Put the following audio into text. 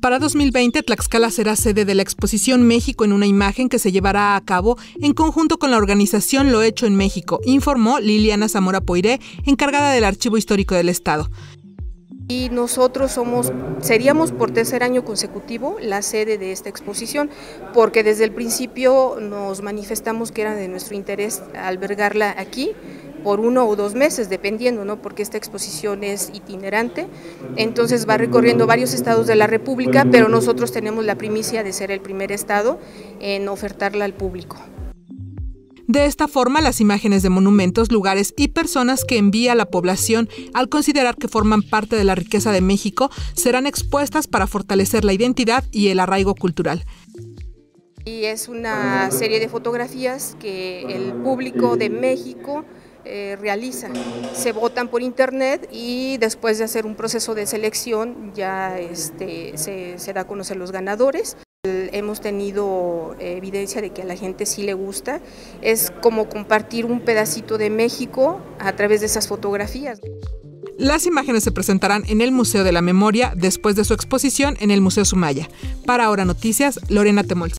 Para 2020, Tlaxcala será sede de la exposición México en una imagen que se llevará a cabo en conjunto con la organización Lo Hecho en México, informó Liliana Zamora Poiré, encargada del Archivo Histórico del Estado. Y nosotros somos, seríamos por tercer año consecutivo la sede de esta exposición, porque desde el principio nos manifestamos que era de nuestro interés albergarla aquí por uno o dos meses, dependiendo, ¿no? porque esta exposición es itinerante, entonces va recorriendo varios estados de la República, pero nosotros tenemos la primicia de ser el primer estado en ofertarla al público. De esta forma, las imágenes de monumentos, lugares y personas que envía la población al considerar que forman parte de la riqueza de México serán expuestas para fortalecer la identidad y el arraigo cultural. Y es una serie de fotografías que el público de México eh, realiza. Se votan por internet y después de hacer un proceso de selección ya este, se, se da a conocer los ganadores. Hemos tenido evidencia de que a la gente sí le gusta. Es como compartir un pedacito de México a través de esas fotografías. Las imágenes se presentarán en el Museo de la Memoria después de su exposición en el Museo Sumaya. Para Ahora Noticias, Lorena Temol.